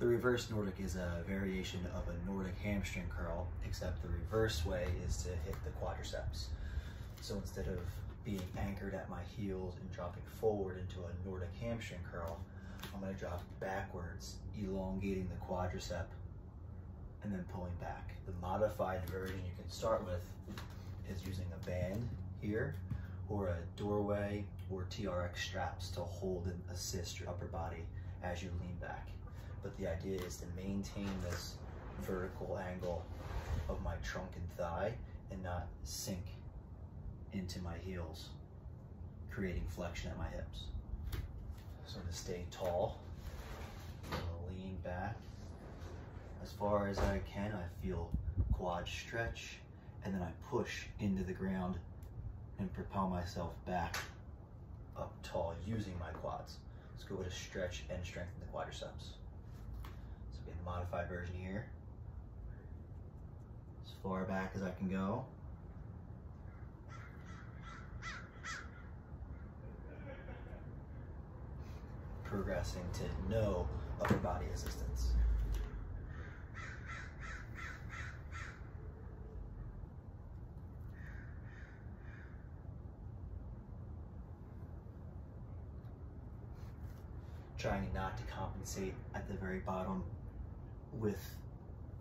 The reverse Nordic is a variation of a Nordic hamstring curl, except the reverse way is to hit the quadriceps. So instead of being anchored at my heels and dropping forward into a Nordic hamstring curl, I'm gonna drop backwards, elongating the quadricep, and then pulling back. The modified version you can start with is using a band here, or a doorway or TRX straps to hold and assist your upper body as you lean back but the idea is to maintain this vertical angle of my trunk and thigh and not sink into my heels, creating flexion at my hips. So to stay tall, lean back as far as I can. I feel quad stretch and then I push into the ground and propel myself back up tall using my quads. Let's go with a stretch and strengthen the quadriceps modified version here. As far back as I can go. Progressing to no upper body assistance. trying not to compensate at the very bottom with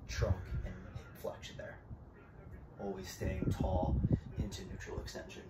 trunk and flexion there. Always staying tall into neutral extension.